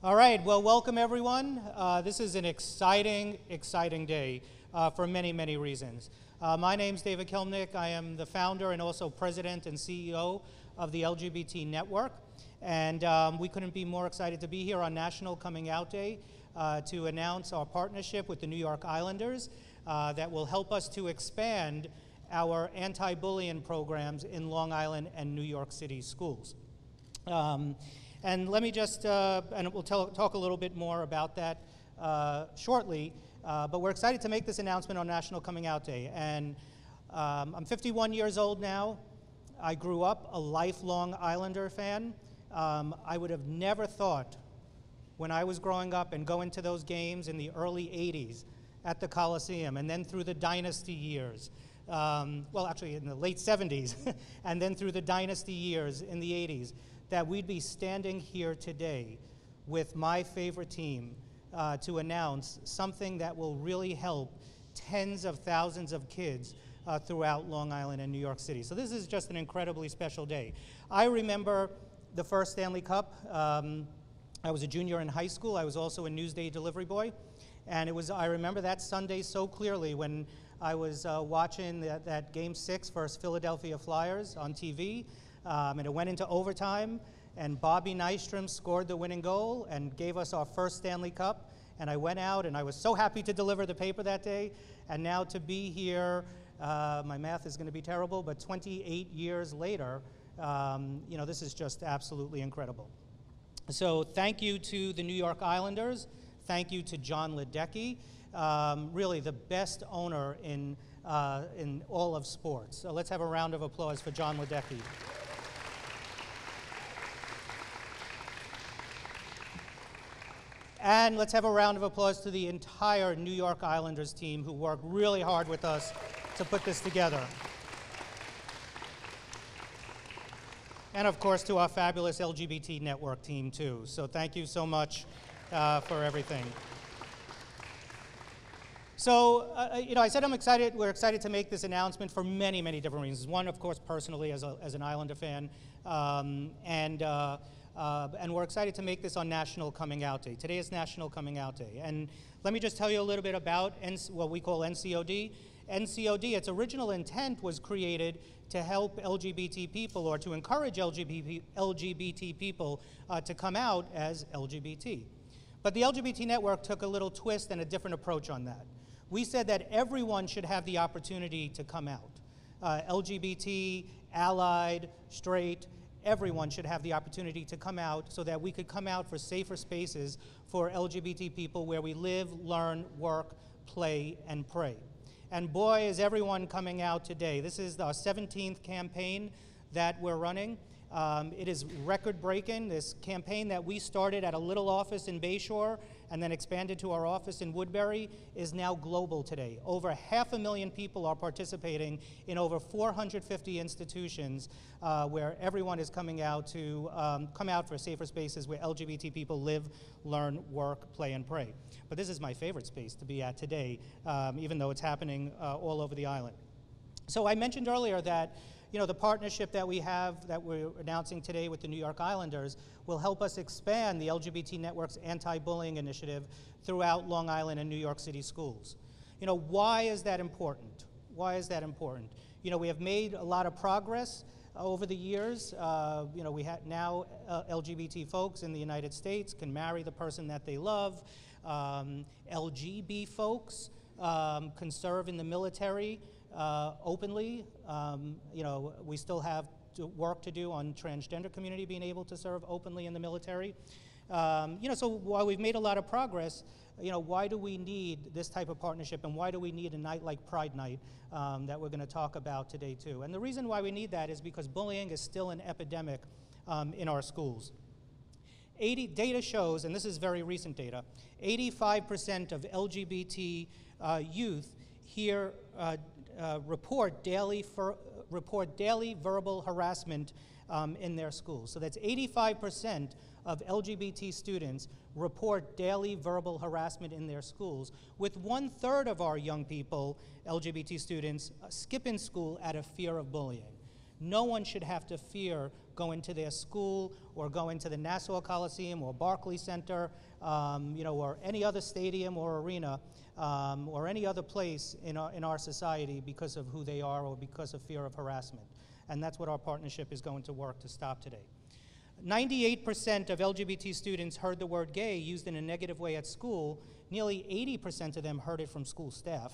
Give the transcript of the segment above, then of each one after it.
All right, well, welcome everyone. Uh, this is an exciting, exciting day uh, for many, many reasons. Uh, my is David Kilmnick. I am the founder and also president and CEO of the LGBT Network. And um, we couldn't be more excited to be here on National Coming Out Day uh, to announce our partnership with the New York Islanders uh, that will help us to expand our anti-bullying programs in Long Island and New York City schools. Um, and let me just, uh, and we'll tell, talk a little bit more about that uh, shortly, uh, but we're excited to make this announcement on National Coming Out Day. And um, I'm 51 years old now. I grew up a lifelong Islander fan. Um, I would have never thought when I was growing up and going to those games in the early 80s at the Coliseum and then through the dynasty years. Um, well, actually, in the late 70s, and then through the dynasty years in the 80s, that we'd be standing here today with my favorite team uh, to announce something that will really help tens of thousands of kids uh, throughout Long Island and New York City. So this is just an incredibly special day. I remember the first Stanley Cup. Um, I was a junior in high school. I was also a Newsday delivery boy. And it was, I remember that Sunday so clearly when I was uh, watching that, that Game 6 versus Philadelphia Flyers on TV. Um, and it went into overtime, and Bobby Nystrom scored the winning goal and gave us our first Stanley Cup. And I went out, and I was so happy to deliver the paper that day. And now to be here, uh, my math is going to be terrible, but 28 years later, um, you know, this is just absolutely incredible. So thank you to the New York Islanders. Thank you to Jon Ledecky, um, really the best owner in, uh, in all of sports. So let's have a round of applause for Jon Ledecky. And let's have a round of applause to the entire New York Islanders team who worked really hard with us to put this together. And of course to our fabulous LGBT network team too. So thank you so much uh, for everything. So, uh, uh, you know, I said I'm excited, we're excited to make this announcement for many, many different reasons. One, of course, personally as, a, as an Islander fan, um, and uh, uh, and we're excited to make this on National Coming Out Day. Today is National Coming Out Day. And let me just tell you a little bit about what we call NCOD. NCOD, its original intent was created to help LGBT people or to encourage LGBT, LGBT people uh, to come out as LGBT. But the LGBT network took a little twist and a different approach on that. We said that everyone should have the opportunity to come out. Uh, LGBT, allied, straight, everyone should have the opportunity to come out so that we could come out for safer spaces for LGBT people where we live, learn, work, play, and pray. And boy, is everyone coming out today. This is our 17th campaign that we're running. Um, it is record breaking. This campaign that we started at a little office in Bayshore and then expanded to our office in Woodbury is now global today. Over half a million people are participating in over 450 institutions uh, where everyone is coming out to um, come out for safer spaces where LGBT people live, learn, work, play, and pray. But this is my favorite space to be at today, um, even though it's happening uh, all over the island. So I mentioned earlier that you know, the partnership that we have that we're announcing today with the New York Islanders will help us expand the LGBT Network's anti-bullying initiative throughout Long Island and New York City schools. You know, why is that important? Why is that important? You know, we have made a lot of progress over the years. Uh, you know, we have now uh, LGBT folks in the United States can marry the person that they love. Um, LGB folks um, can serve in the military uh, openly. Um, you know, we still have to work to do on transgender community being able to serve openly in the military. Um, you know, so while we've made a lot of progress, you know, why do we need this type of partnership and why do we need a night like Pride Night um, that we're going to talk about today too? And the reason why we need that is because bullying is still an epidemic um, in our schools. 80, data shows, and this is very recent data, 85% of LGBT uh, youth here uh, uh, report daily for, report daily verbal harassment um, in their schools. So that's 85% of LGBT students report daily verbal harassment in their schools, with one third of our young people, LGBT students, uh, skipping school out of fear of bullying. No one should have to fear going to their school or going to the Nassau Coliseum or Barclays Center, um, you know, or any other stadium or arena um, or any other place in our, in our society because of who they are or because of fear of harassment. And that's what our partnership is going to work to stop today. 98% of LGBT students heard the word gay used in a negative way at school. Nearly 80% of them heard it from school staff.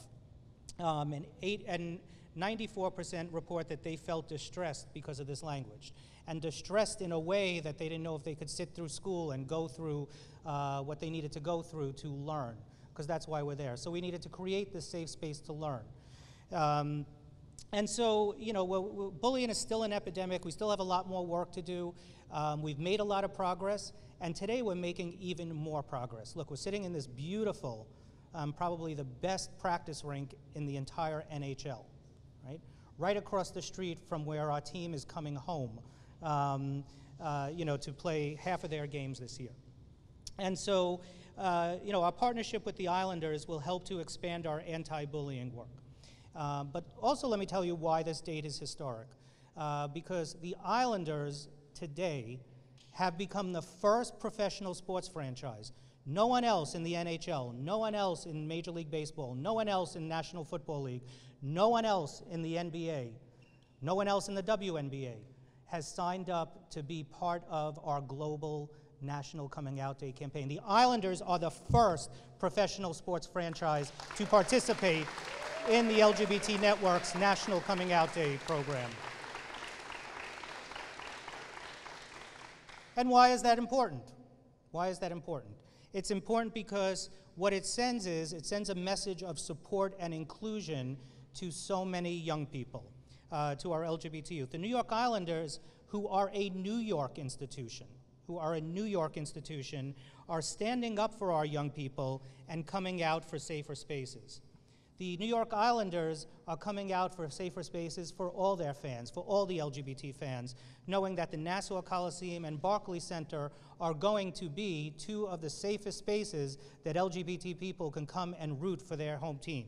Um, and, eight, and 94% report that they felt distressed because of this language. And distressed in a way that they didn't know if they could sit through school and go through uh, what they needed to go through to learn, because that's why we're there. So we needed to create this safe space to learn. Um, and so, you know, we're, we're, bullying is still an epidemic. We still have a lot more work to do. Um, we've made a lot of progress, and today we're making even more progress. Look, we're sitting in this beautiful, um, probably the best practice rink in the entire NHL, right? Right across the street from where our team is coming home, um, uh, you know, to play half of their games this year. And so, uh, you know, our partnership with the Islanders will help to expand our anti-bullying work. Uh, but also, let me tell you why this date is historic. Uh, because the Islanders today have become the first professional sports franchise. No one else in the NHL, no one else in Major League Baseball, no one else in National Football League, no one else in the NBA, no one else in the WNBA has signed up to be part of our global National Coming Out Day campaign. The Islanders are the first professional sports franchise to participate in the LGBT Network's National Coming Out Day program. And why is that important? Why is that important? It's important because what it sends is it sends a message of support and inclusion to so many young people, uh, to our LGBT youth. The New York Islanders, who are a New York institution, who are a New York institution, are standing up for our young people and coming out for safer spaces. The New York Islanders are coming out for safer spaces for all their fans, for all the LGBT fans, knowing that the Nassau Coliseum and Barclays Center are going to be two of the safest spaces that LGBT people can come and root for their home team.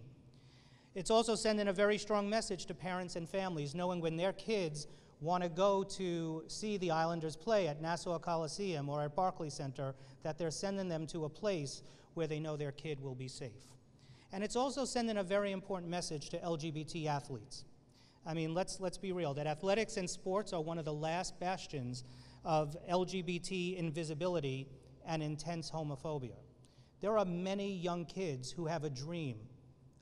It's also sending a very strong message to parents and families, knowing when their kids want to go to see the Islanders play at Nassau Coliseum or at Barclays Center, that they're sending them to a place where they know their kid will be safe. And it's also sending a very important message to LGBT athletes. I mean, let's, let's be real, that athletics and sports are one of the last bastions of LGBT invisibility and intense homophobia. There are many young kids who have a dream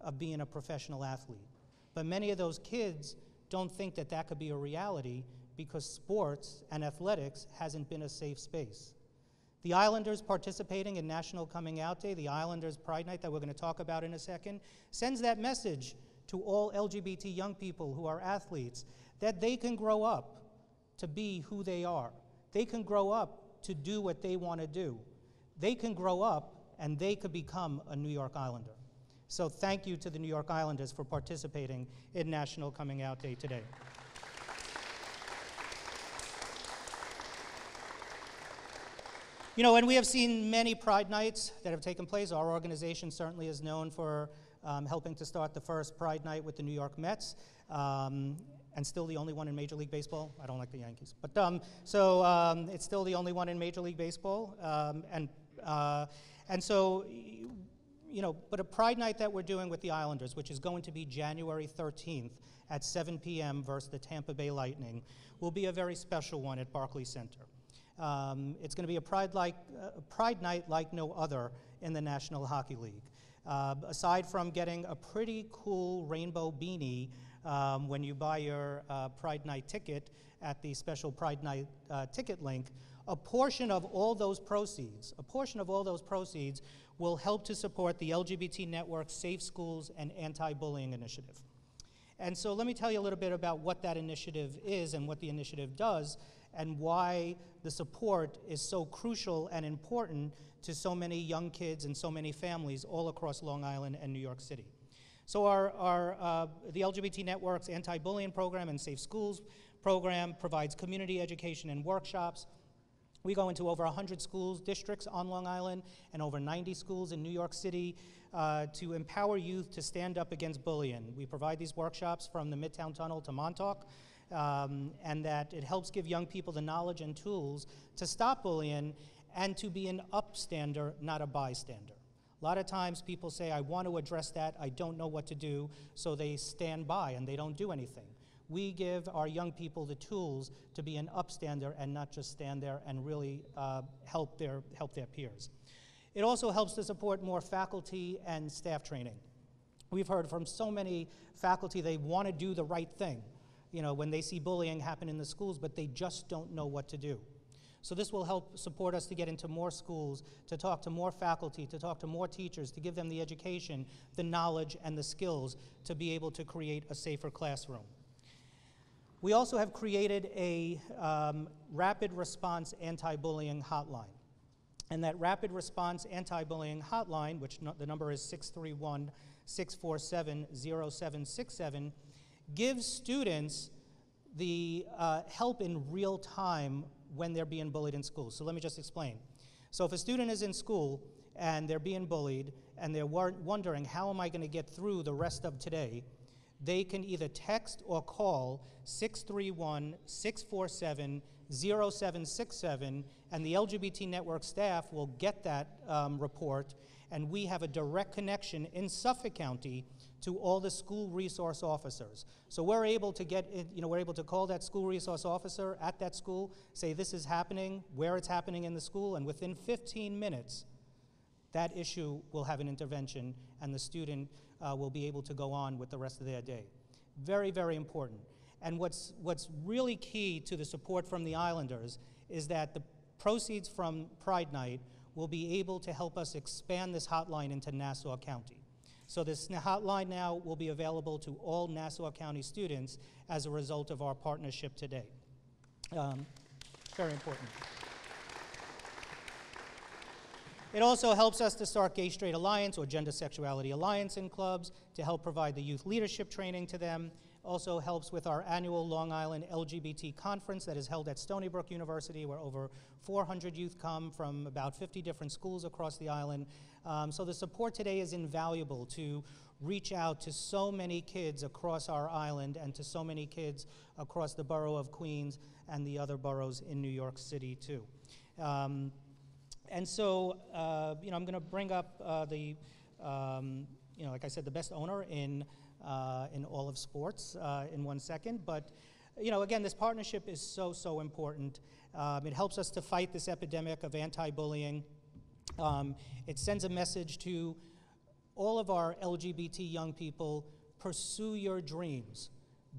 of being a professional athlete, but many of those kids don't think that that could be a reality because sports and athletics hasn't been a safe space. The Islanders participating in National Coming Out Day, the Islanders Pride Night that we're going to talk about in a second, sends that message to all LGBT young people who are athletes that they can grow up to be who they are. They can grow up to do what they want to do. They can grow up and they could become a New York Islander. So thank you to the New York Islanders for participating in National Coming Out Day today. You know, and we have seen many Pride Nights that have taken place. Our organization certainly is known for um, helping to start the first Pride Night with the New York Mets, um, and still the only one in Major League Baseball. I don't like the Yankees, but um, so um, it's still the only one in Major League Baseball, um, and uh, and so. You know, but a Pride Night that we're doing with the Islanders, which is going to be January 13th at 7 p.m. versus the Tampa Bay Lightning, will be a very special one at Barclays Center. Um, it's going to be a pride, like, uh, pride night like no other in the National Hockey League. Uh, aside from getting a pretty cool rainbow beanie um, when you buy your uh, Pride Night ticket at the special Pride Night uh, ticket link, a portion of all those proceeds, a portion of all those proceeds will help to support the LGBT Network Safe Schools and Anti-Bullying Initiative. And so let me tell you a little bit about what that initiative is and what the initiative does and why the support is so crucial and important to so many young kids and so many families all across Long Island and New York City. So our, our uh, the LGBT Network's anti-bullying program and Safe Schools program provides community education and workshops. We go into over 100 schools, districts on Long Island, and over 90 schools in New York City uh, to empower youth to stand up against bullying. We provide these workshops from the Midtown Tunnel to Montauk. Um, and that it helps give young people the knowledge and tools to stop bullying and to be an upstander, not a bystander. A lot of times people say, I want to address that, I don't know what to do, so they stand by and they don't do anything. We give our young people the tools to be an upstander and not just stand there and really uh, help, their, help their peers. It also helps to support more faculty and staff training. We've heard from so many faculty they want to do the right thing, you know, when they see bullying happen in the schools, but they just don't know what to do. So this will help support us to get into more schools, to talk to more faculty, to talk to more teachers, to give them the education, the knowledge, and the skills to be able to create a safer classroom. We also have created a um, rapid response anti-bullying hotline. And that rapid response anti-bullying hotline, which no, the number is 631 647 0767, gives students the uh, help in real time when they're being bullied in school. So let me just explain. So if a student is in school and they're being bullied and they're wondering, how am I going to get through the rest of today? They can either text or call 631 647 0767, and the LGBT network staff will get that um, report, and we have a direct connection in Suffolk County to all the school resource officers. So we're able to get, you know, we're able to call that school resource officer at that school, say this is happening, where it's happening in the school, and within 15 minutes, that issue will have an intervention and the student uh, will be able to go on with the rest of their day. Very, very important. And what's, what's really key to the support from the Islanders is that the proceeds from Pride Night will be able to help us expand this hotline into Nassau County. So this hotline now will be available to all Nassau County students as a result of our partnership today. Um, very important. It also helps us to start Gay Straight Alliance or Gender Sexuality Alliance in clubs to help provide the youth leadership training to them. Also helps with our annual Long Island LGBT conference that is held at Stony Brook University, where over 400 youth come from about 50 different schools across the island. Um, so the support today is invaluable to reach out to so many kids across our island and to so many kids across the borough of Queens and the other boroughs in New York City too. Um, and so, uh, you know, I'm going to bring up uh, the, um, you know, like I said, the best owner in, in all of sports uh, in one second. But, you know, again, this partnership is so, so important. Um, it helps us to fight this epidemic of anti-bullying. Um, it sends a message to all of our LGBT young people pursue your dreams,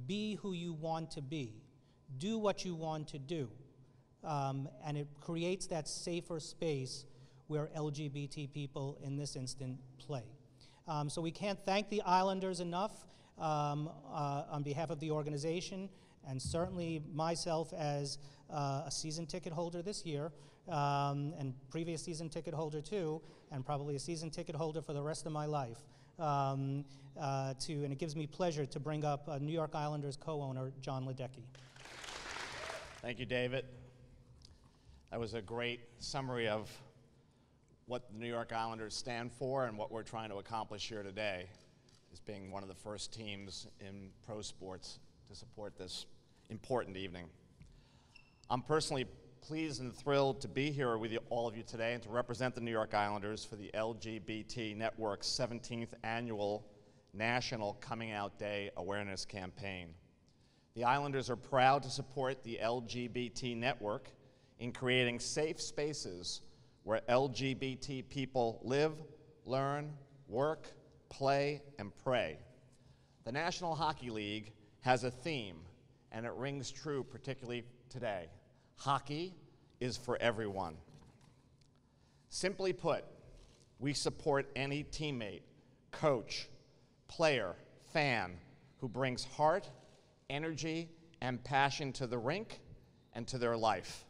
be who you want to be, do what you want to do. Um, and it creates that safer space where LGBT people, in this instant, play. Um, so we can't thank the Islanders enough um, uh, on behalf of the organization, and certainly myself as uh, a season ticket holder this year um, and previous season ticket holder too, and probably a season ticket holder for the rest of my life. Um, uh, to, and it gives me pleasure to bring up uh, New York Islanders co-owner Jon Ledecky. Thank you, David. That was a great summary of what the New York Islanders stand for and what we're trying to accomplish here today as being one of the first teams in pro sports to support this important evening. I'm personally pleased and thrilled to be here with you, all of you today and to represent the New York Islanders for the LGBT Network's 17th annual National Coming Out Day Awareness Campaign. The Islanders are proud to support the LGBT Network in creating safe spaces where LGBT people live, learn, work, play, and pray. The National Hockey League has a theme, and it rings true particularly today. Hockey is for everyone. Simply put, we support any teammate, coach, player, fan who brings heart, energy, and passion to the rink and to their life.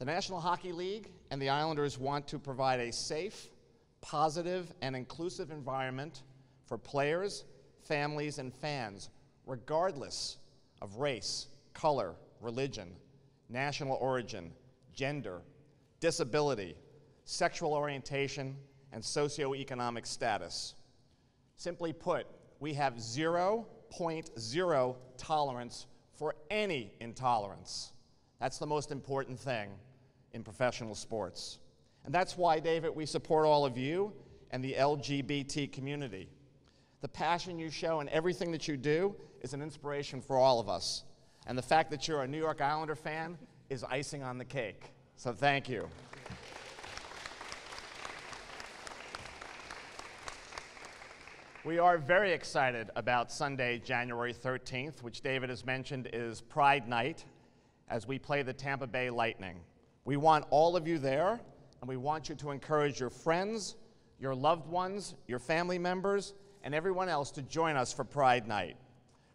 The National Hockey League and the Islanders want to provide a safe, positive, and inclusive environment for players, families, and fans, regardless of race, color, religion, national origin, gender, disability, sexual orientation, and socioeconomic status. Simply put, we have 0.0 tolerance for any intolerance. That's the most important thing in professional sports. And that's why, David, we support all of you and the LGBT community. The passion you show and everything that you do is an inspiration for all of us. And the fact that you're a New York Islander fan is icing on the cake. So thank you. We are very excited about Sunday, January 13th, which David has mentioned is Pride Night, as we play the Tampa Bay Lightning. We want all of you there, and we want you to encourage your friends, your loved ones, your family members, and everyone else to join us for Pride Night.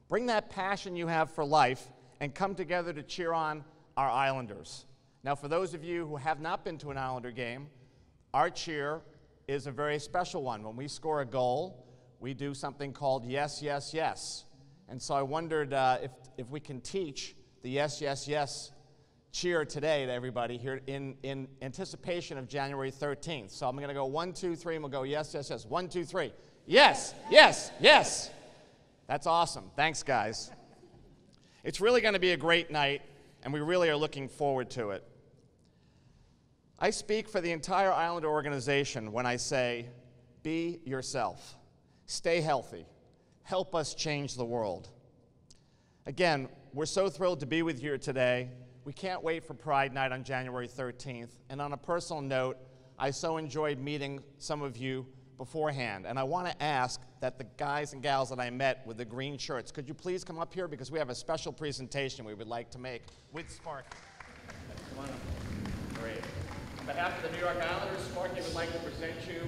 Bring that passion you have for life and come together to cheer on our Islanders. Now, for those of you who have not been to an Islander game, our cheer is a very special one. When we score a goal, we do something called Yes, Yes, Yes. And so I wondered uh, if, if we can teach the Yes, Yes, Yes cheer today to everybody here in, in anticipation of January 13th. So I'm going to go one, two, three, and we'll go yes, yes, yes. One, two, three. Yes, yes, yes. That's awesome. Thanks, guys. It's really going to be a great night, and we really are looking forward to it. I speak for the entire Islander organization when I say, be yourself. Stay healthy. Help us change the world. Again, we're so thrilled to be with you today. We can't wait for Pride Night on January 13th. And on a personal note, I so enjoyed meeting some of you beforehand. And I want to ask that the guys and gals that I met with the green shirts, could you please come up here because we have a special presentation we would like to make with Sparky. Come on up. Great. On behalf of the New York Islanders, Sparky would like to present you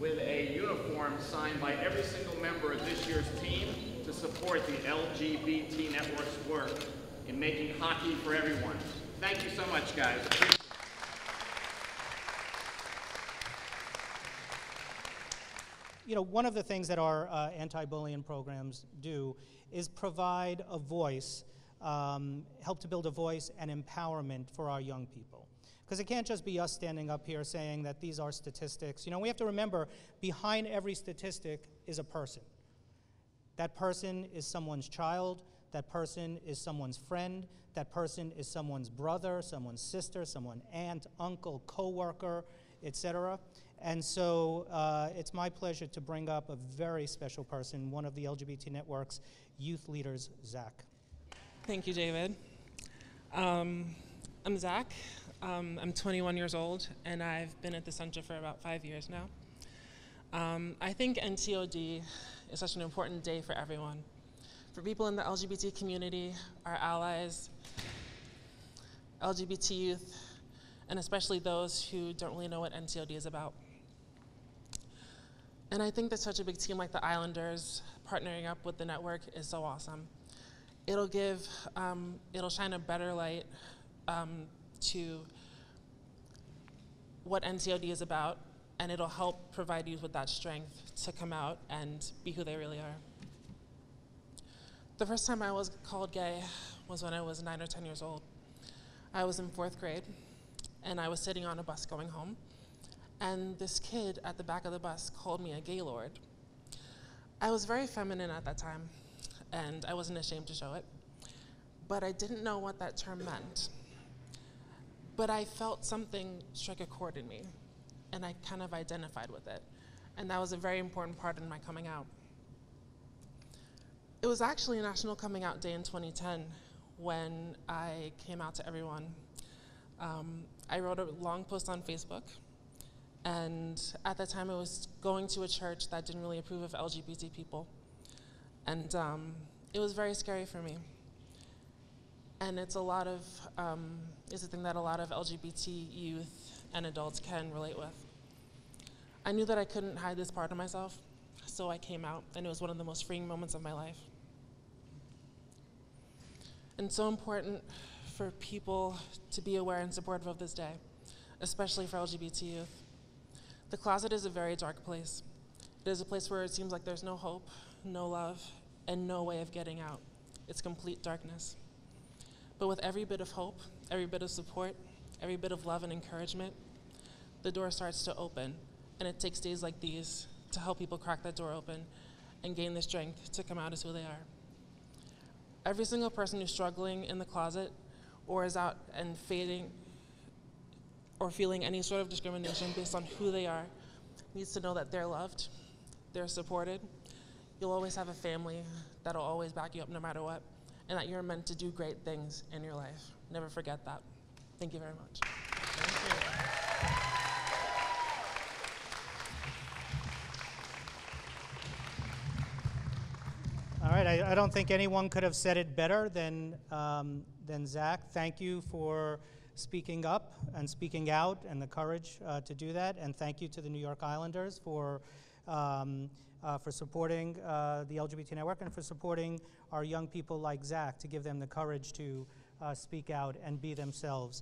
with a uniform signed by every single member of this year's team to support the LGBT Network's work in making hockey for everyone. Thank you so much, guys. You know, one of the things that our uh, anti-bullying programs do is provide a voice, um, help to build a voice and empowerment for our young people. Because it can't just be us standing up here saying that these are statistics. You know, we have to remember behind every statistic is a person. That person is someone's child, that person is someone's friend, that person is someone's brother, someone's sister, someone's aunt, uncle, coworker, etc. And so uh, it's my pleasure to bring up a very special person, one of the LGBT Network's youth leaders, Zach. Thank you, David. Um, I'm Zach. Um, I'm 21 years old, and I've been at the center for about five years now. Um, I think NCOD is such an important day for everyone. For people in the LGBT community, our allies, LGBT youth, and especially those who don't really know what NCOD is about. And I think that such a big team like the Islanders partnering up with the network is so awesome. It'll give, um, it'll shine a better light um, to what NCOD is about, and it'll help provide youth with that strength to come out and be who they really are. The first time I was called gay was when I was nine or 10 years old. I was in fourth grade, and I was sitting on a bus going home, and this kid at the back of the bus called me a gaylord. I was very feminine at that time, and I wasn't ashamed to show it, but I didn't know what that term meant but I felt something strike a chord in me, and I kind of identified with it. And that was a very important part in my coming out. It was actually National Coming Out Day in 2010 when I came out to everyone. Um, I wrote a long post on Facebook, and at that time I was going to a church that didn't really approve of LGBT people. And um, it was very scary for me and it's a lot of um, is a thing that a lot of LGBT youth and adults can relate with. I knew that I couldn't hide this part of myself, so I came out, and it was one of the most freeing moments of my life. And so important for people to be aware and supportive of this day, especially for LGBT youth. The closet is a very dark place. It is a place where it seems like there's no hope, no love, and no way of getting out. It's complete darkness. But with every bit of hope, every bit of support, every bit of love and encouragement, the door starts to open. And it takes days like these to help people crack that door open and gain the strength to come out as who they are. Every single person who's struggling in the closet or is out and fading or feeling any sort of discrimination based on who they are needs to know that they're loved, they're supported. You'll always have a family that'll always back you up no matter what, and that you're meant to do great things in your life. Never forget that. Thank you very much. All right, I, I don't think anyone could have said it better than, um, than Zach. Thank you for speaking up and speaking out and the courage uh, to do that. And thank you to the New York Islanders for, um, uh, for supporting uh, the LGBT network and for supporting our young people like Zach to give them the courage to uh, speak out and be themselves.